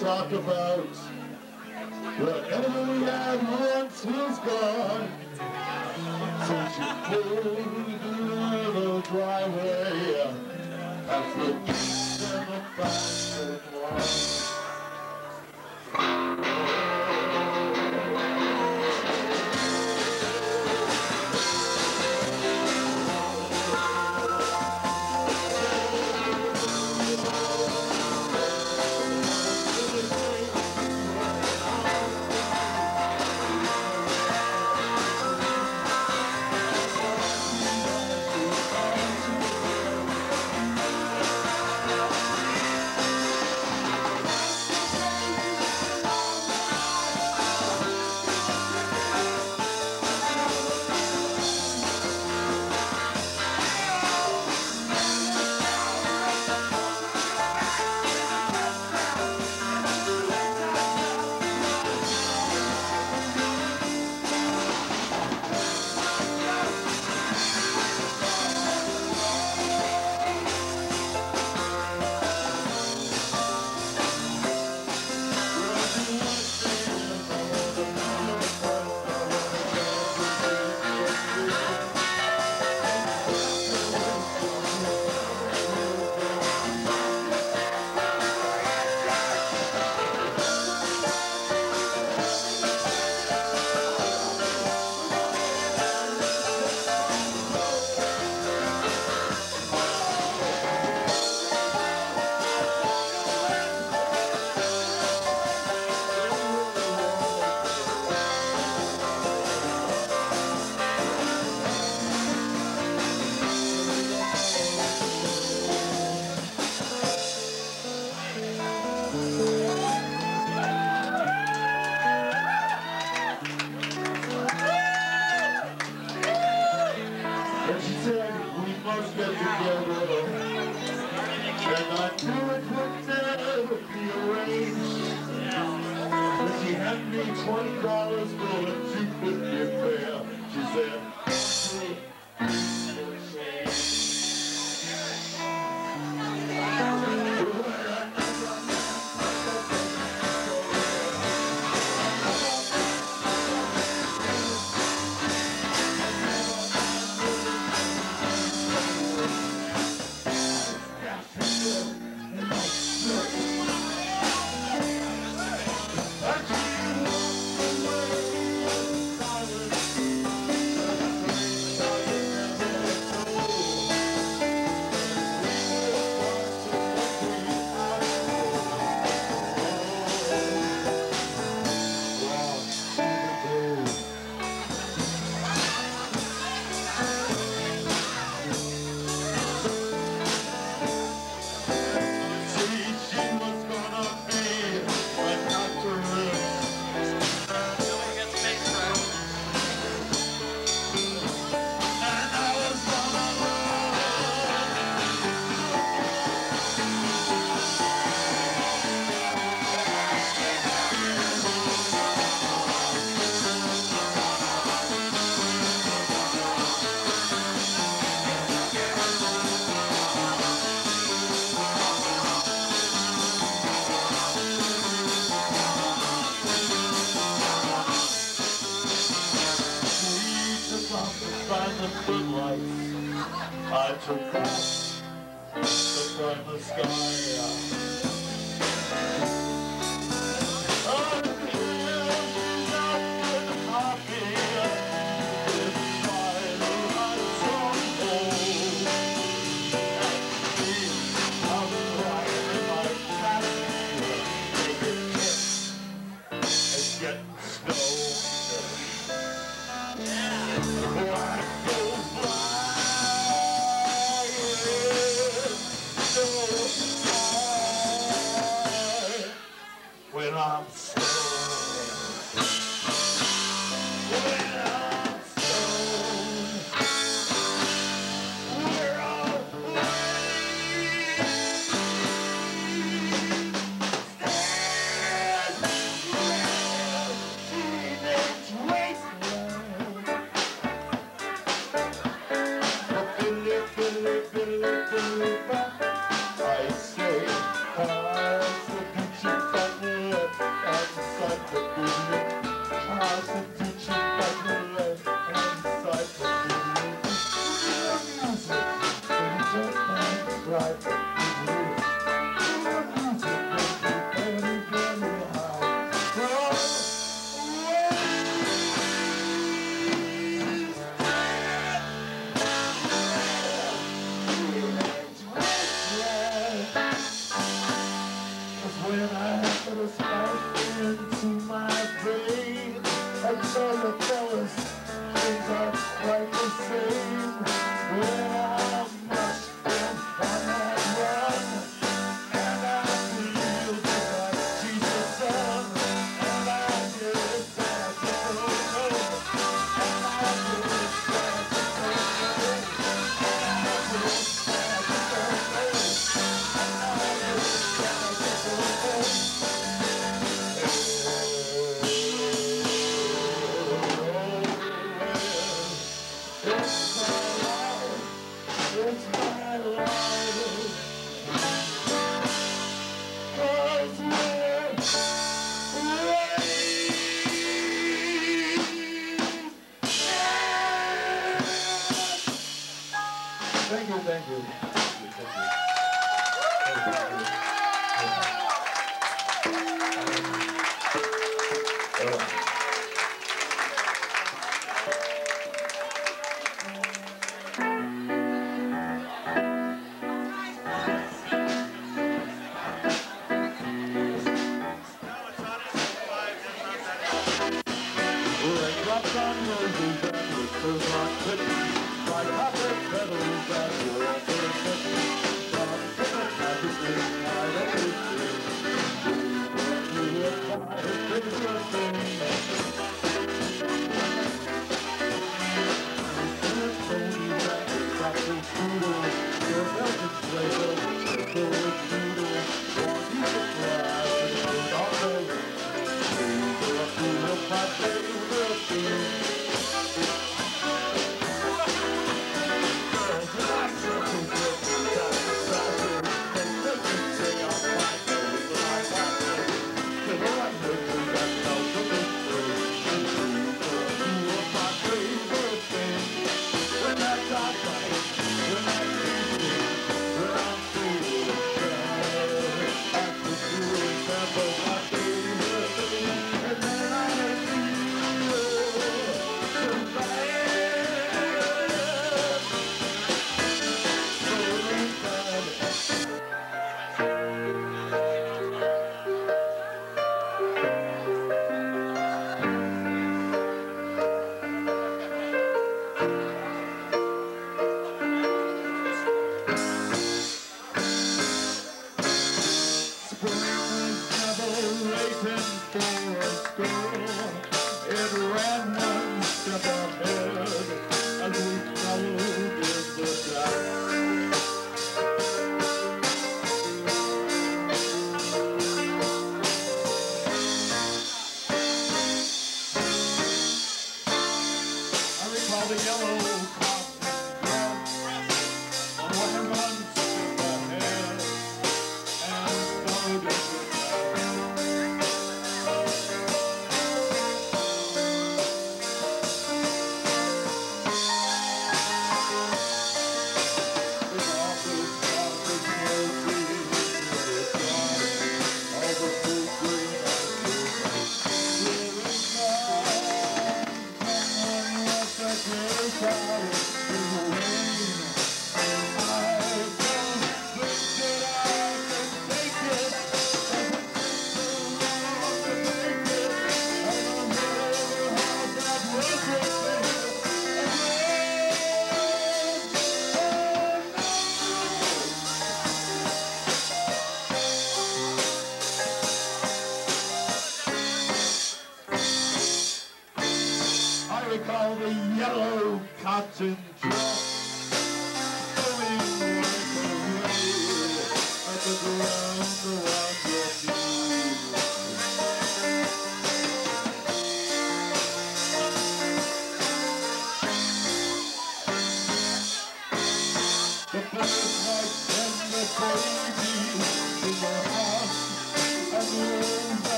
talk about.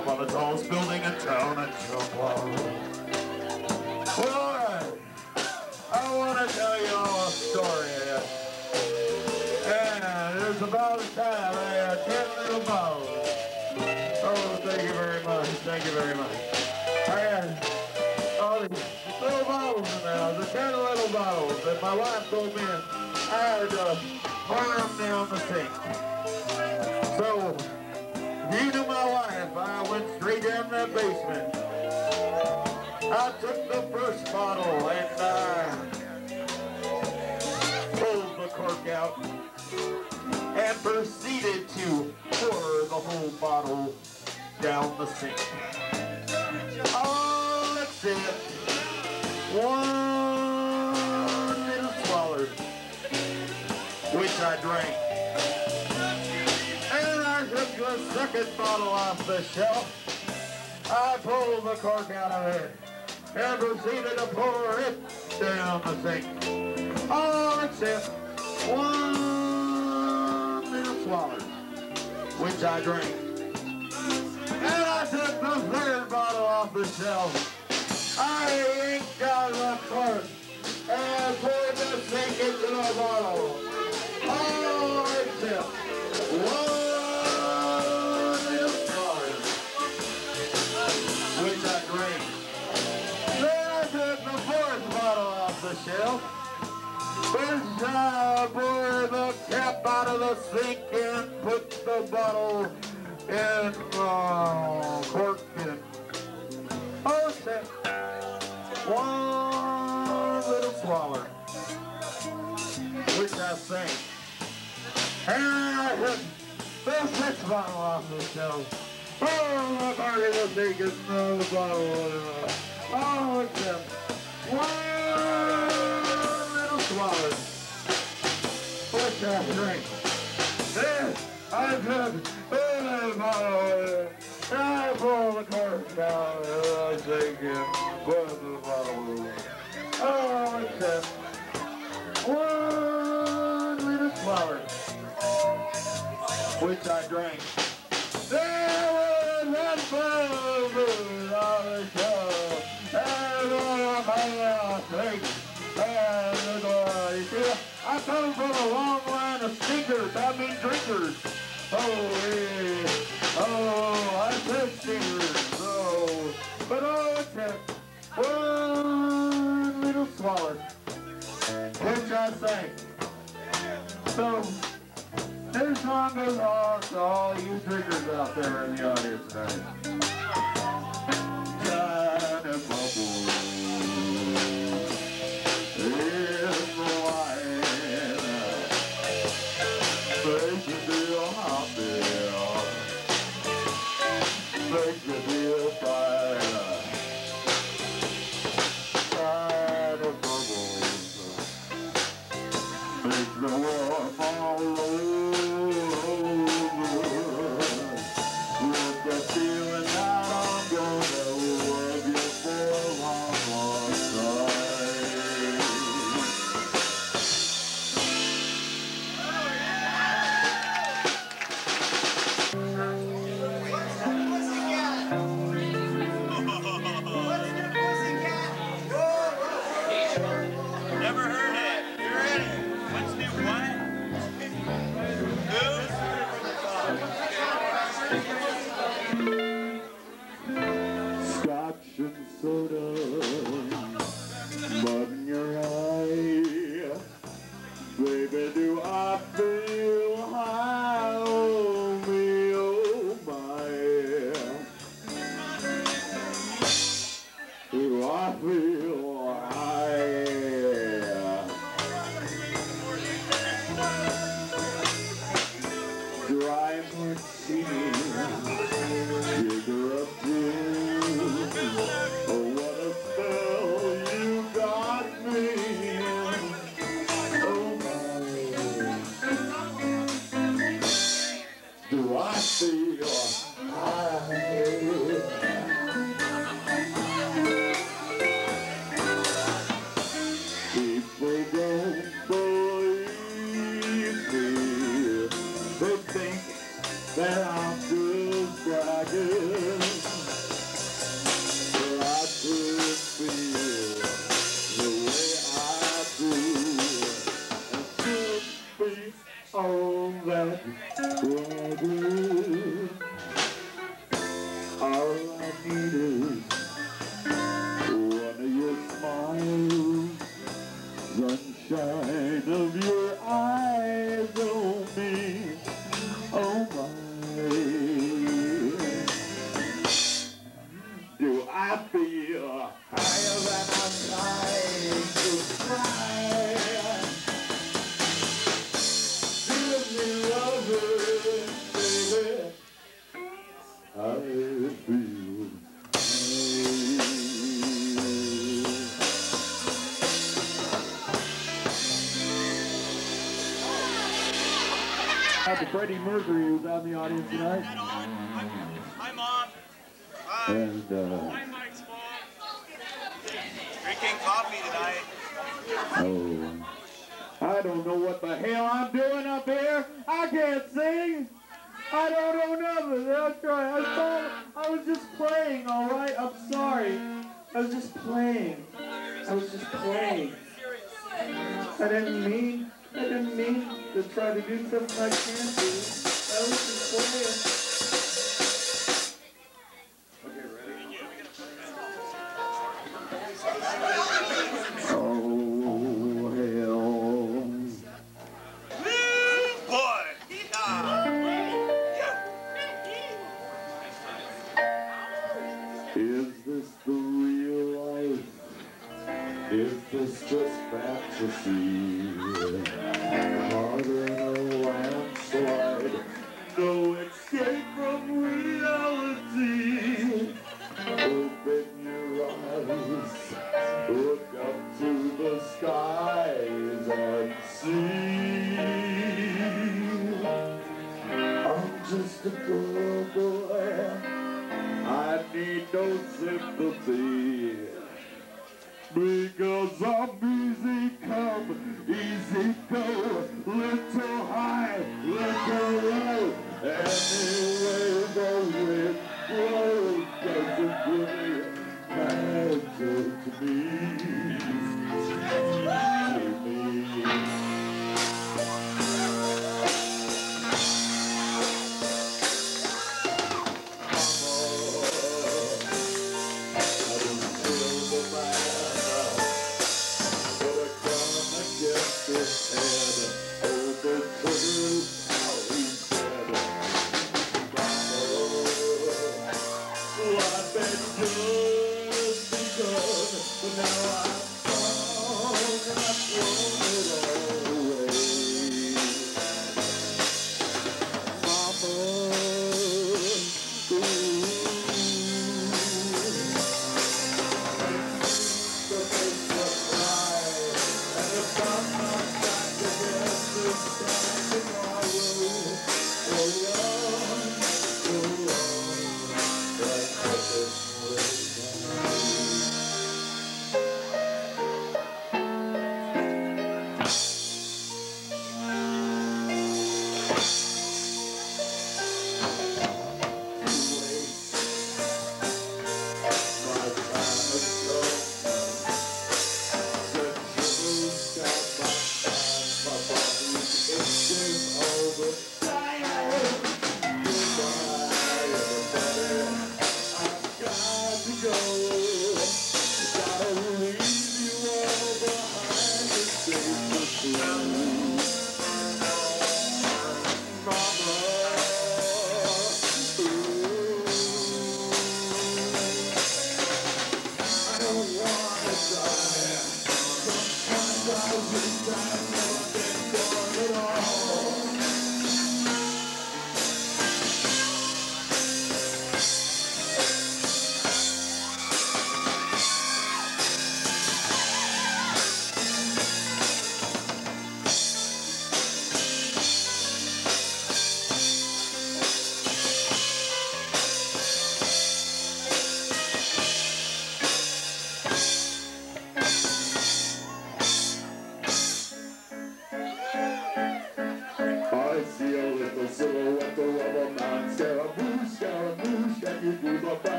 Up on the tallest building in town and jump on. I wanna tell you all a story. And it's about a time I had ten little bottles. Oh, thank you very much, thank you very much. I had all these little bottles in the house, the ten little bottles that my wife told me I had to them down the sink. You knew my wife, I went straight down that basement. I took the first bottle and uh, pulled the cork out and proceeded to pour the whole bottle down the sink. All except one little swallow, which I drank. The second bottle off the shelf. I pulled the cork out of it and proceeded to pour it down the sink. All except one little swallow, which I drank. And I took the third bottle off the shelf. I yanked out the cork and poured the sink into the bottle. All except one off. First I poured the cap out of the sink and put the bottle in the cork in. Oh, shit. One little swallow, which I sank. And I took the sixth bottle off the shelf. Oh, my party was taking another bottle. Oh, except one little swallow, which I drank. Then I took another bottle. I pulled the cork down and I was thinking, what's the bottle? Oh, except one little swallow, which I drank. Stinkers, I mean drinkers. Oh, yeah. oh, I said stinkers, oh, but oh, except one little swallow, which I sang. So, this song goes on to all you drinkers out there in the audience tonight. So Freddie Mercury was on the audience tonight. And, uh, the use of my do. I was just wondering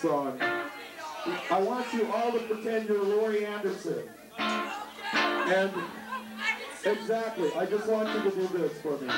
song. I want you all to pretend you're Lori Anderson. And exactly, I just want you to do this for me.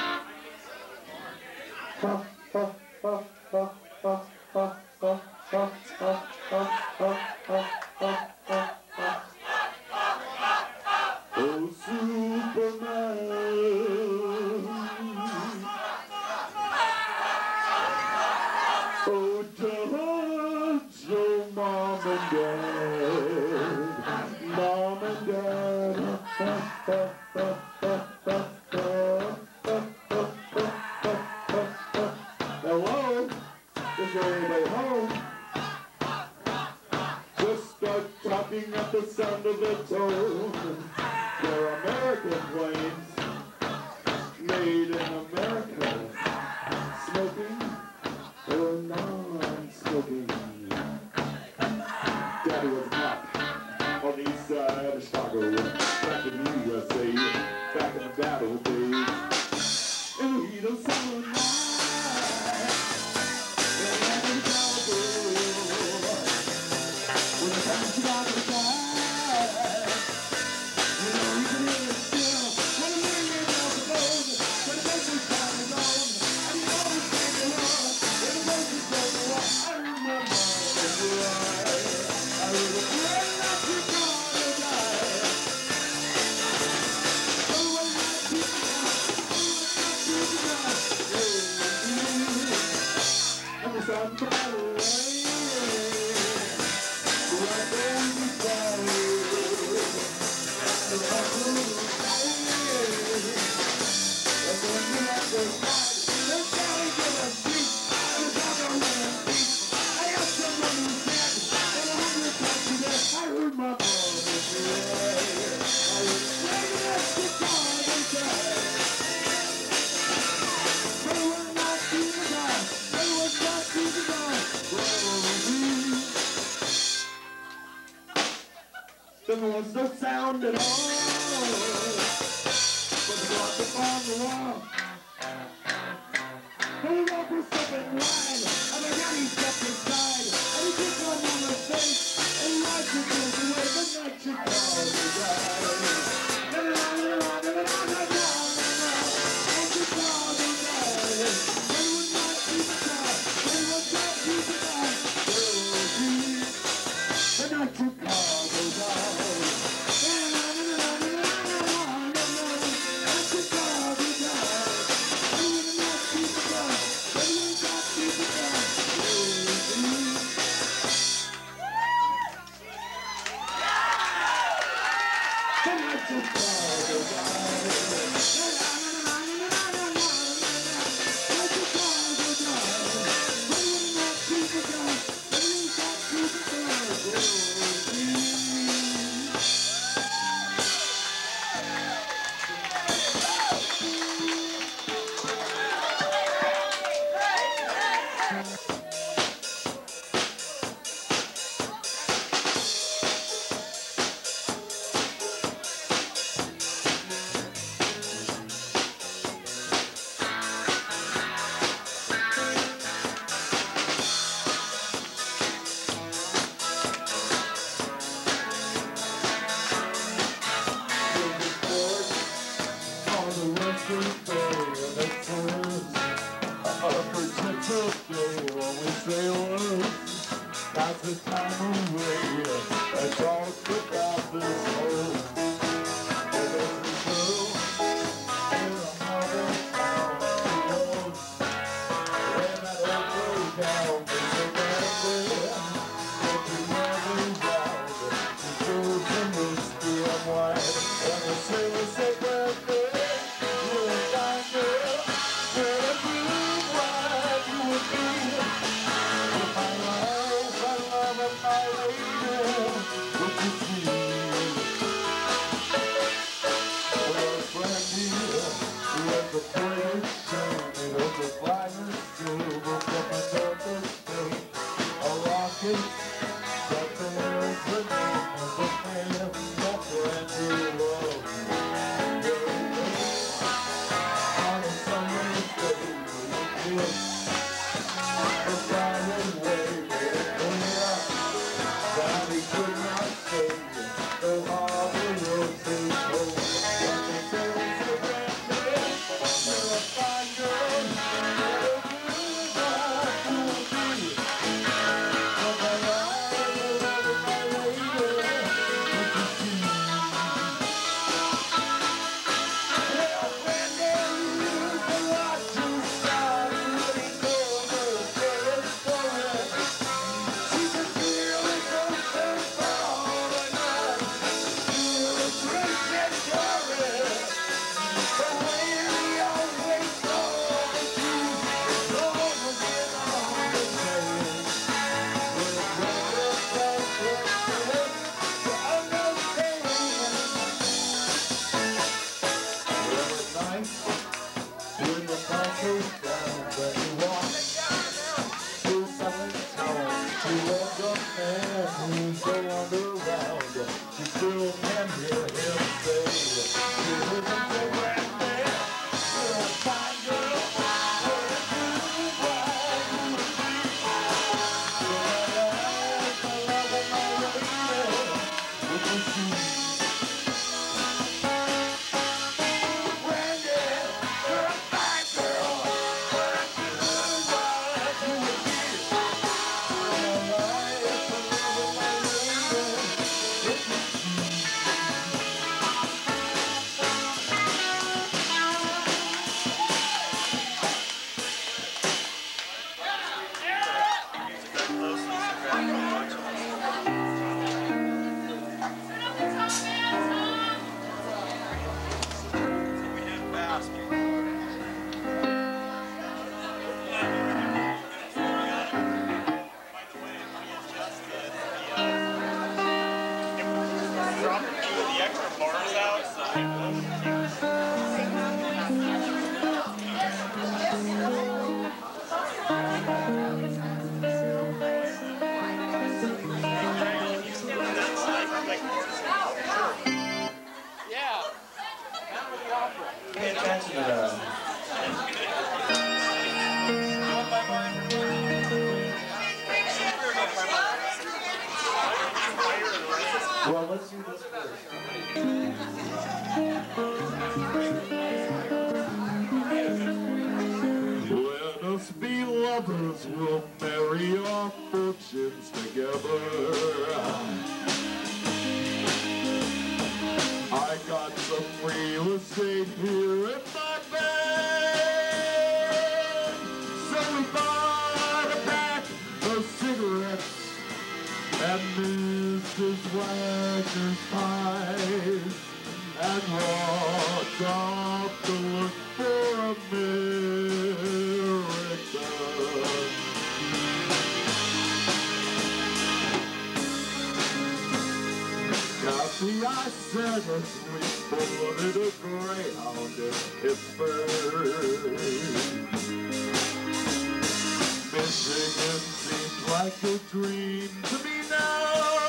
beast his wagon spies and walked off to look for a miracle. Copy, I said a sweet bullet, a greyhound in Pittsburgh. Sing seems like a dream to me now.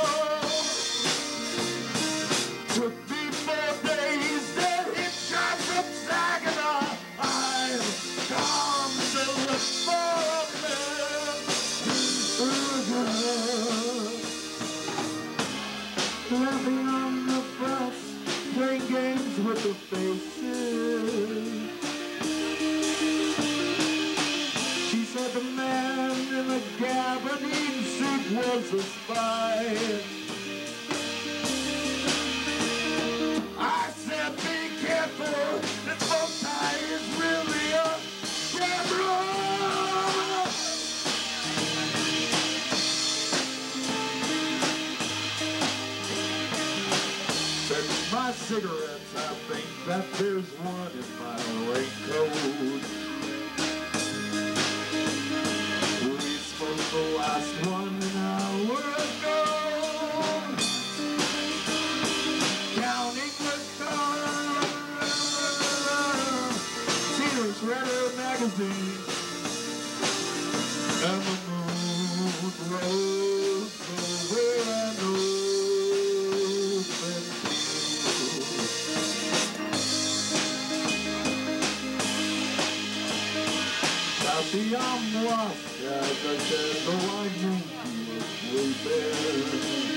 loves a spy. I said, be careful, this is really a camera. My cigarettes, I think that there's one in my raincoat. We smoked the last one. I'm lost beyond moi, yeah, the dead one you will bear.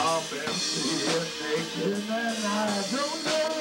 I'm empty and naked and I don't know.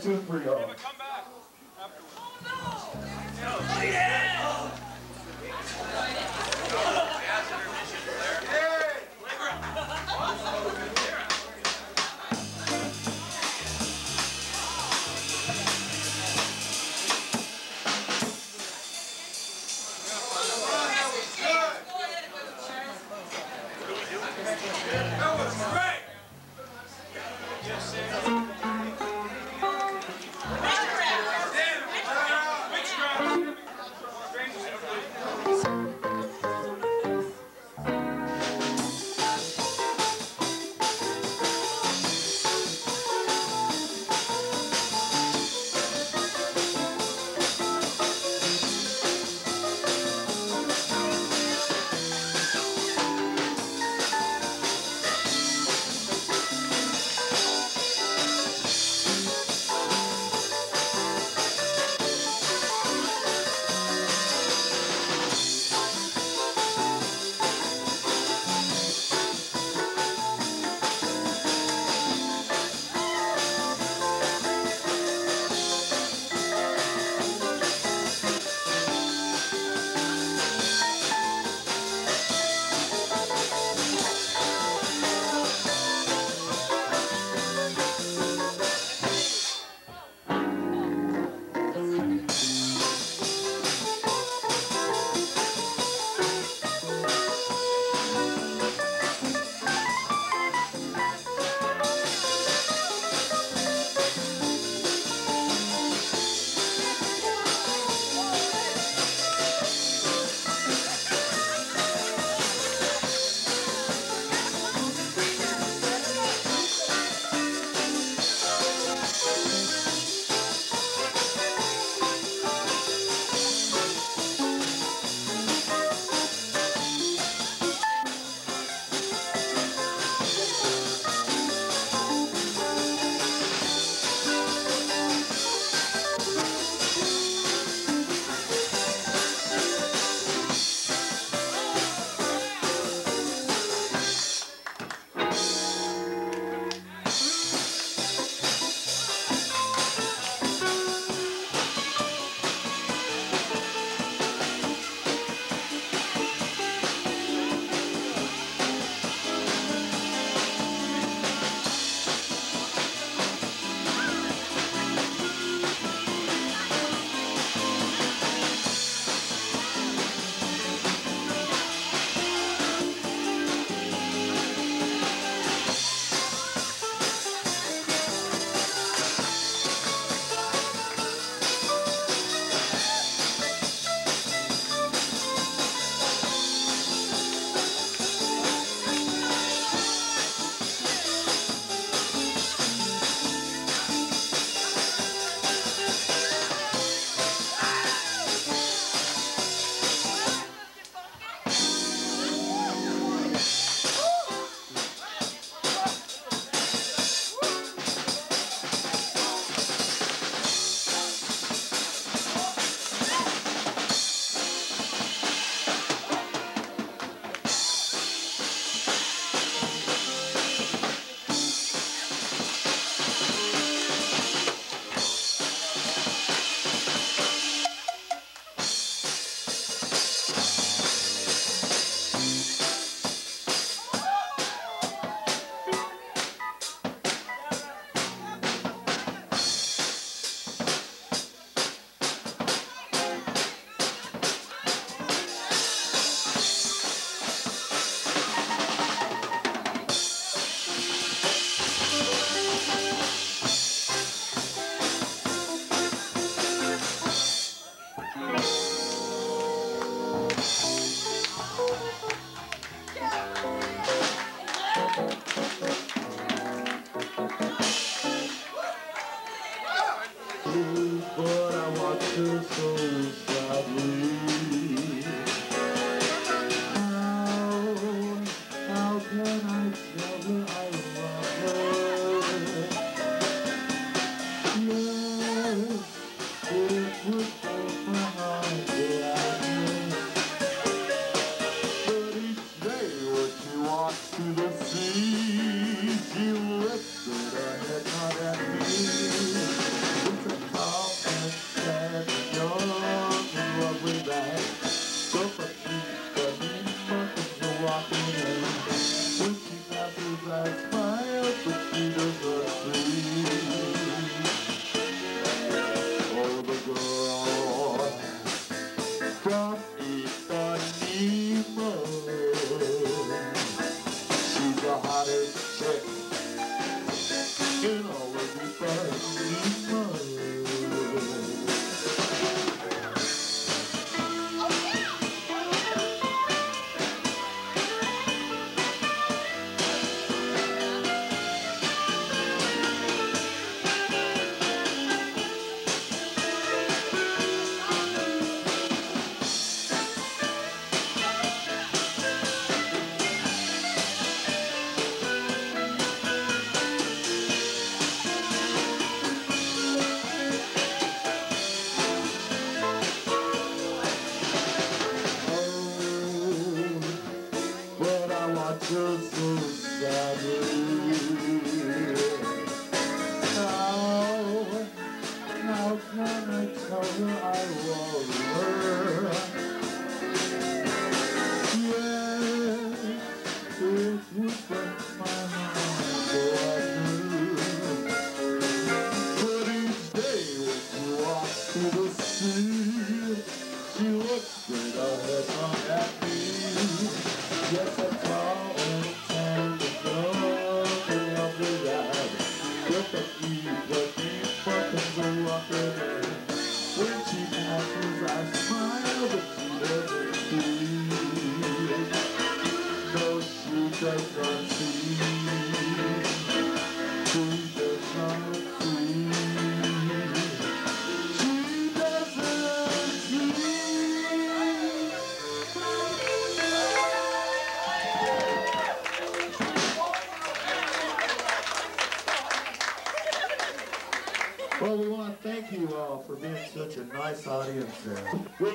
tooth for y'all.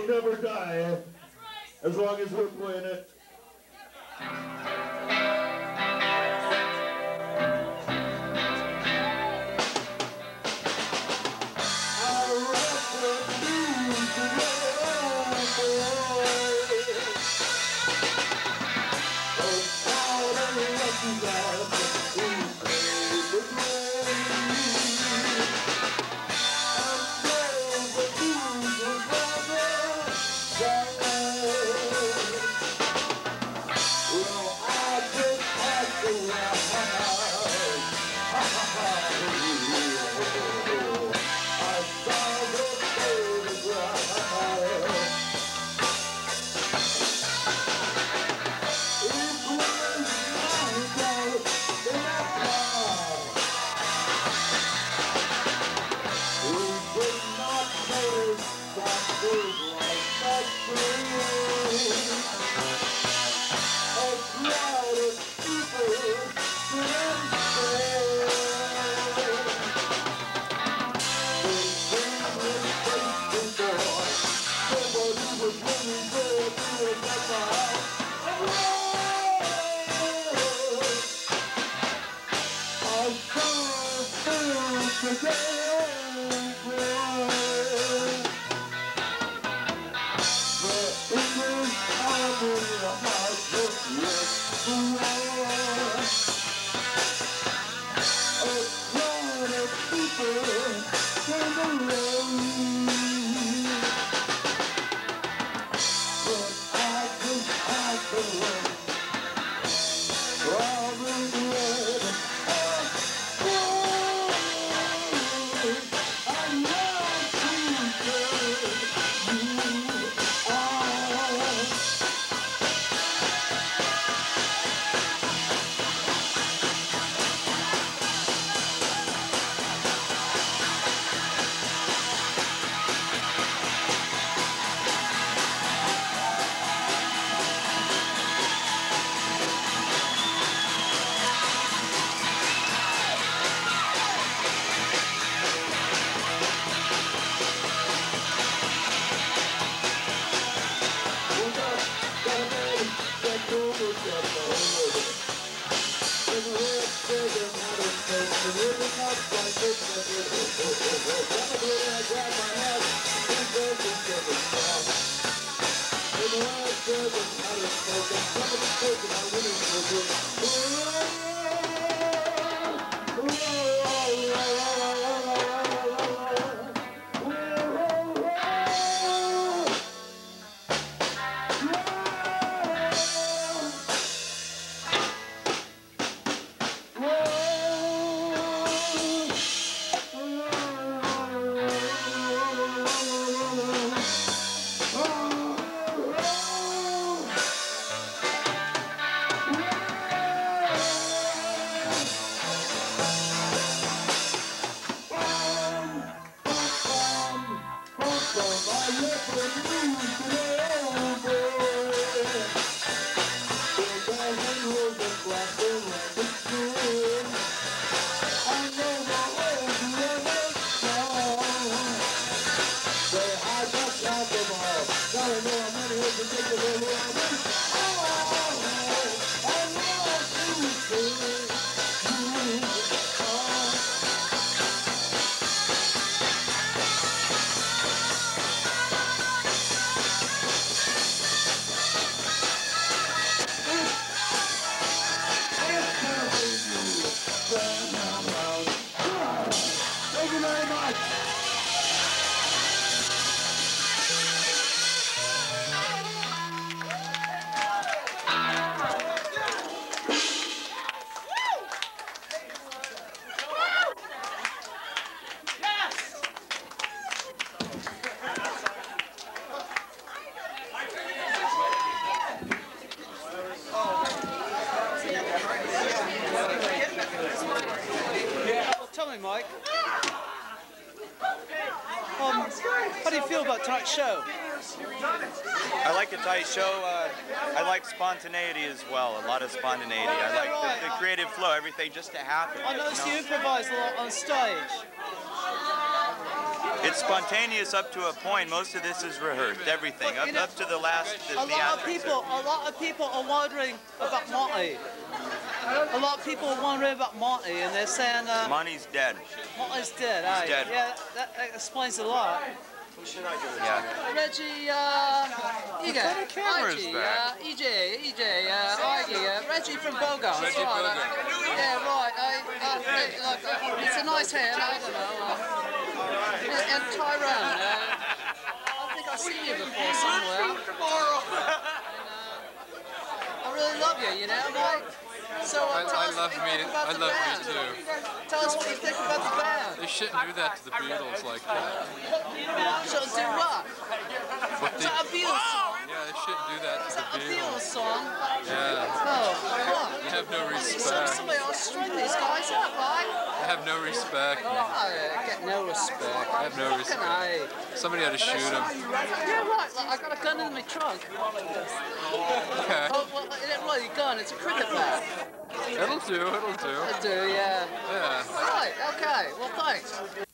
Never die today. Everything just to happen. I noticed you you improvise a lot on stage. It's spontaneous up to a point. Most of this is rehearsed. Everything But, up, know, up to the last. The A lot of people, are- a lot of people are wondering about Monte. A lot of people are wondering about Monte, and they're saying uh, Money's dead. Monte's dead. eh? dead. Yeah, that, that explains a lot. Yeah. Reggie, uh, Ige, kind of camera's Iggy, back? uh, EJ, EJ, uh, Iggy, uh, Reggie from Bogo. Reggie right, uh, yeah, right. I, uh, look, uh, it's a nice hand. I don't know. Uh, and, and Tyrone. Uh, I think I've seen you before somewhere. I really love you, you know, Mike. So uh, I- I love what me- I love me too. Tell us what you think about the band. They shouldn't do that to the Beatles like that. So do what? Is they, that a Beatles song? yeah, they shouldn't do that to that the a Beatles song? Yeah, Oh, what? Have no respect. somebody else string these guys up, right? They have no respect. man. I get no respect. I have no Fucking respect. A. Somebody had to shoot him. Yeah, right. Like, I got a gun in my trunk. Okay, Oh, well, it ain't really a gun. It's a cricket bat. it'll do. It'll do. I do, yeah. Yeah. Right. Okay. Well, thanks.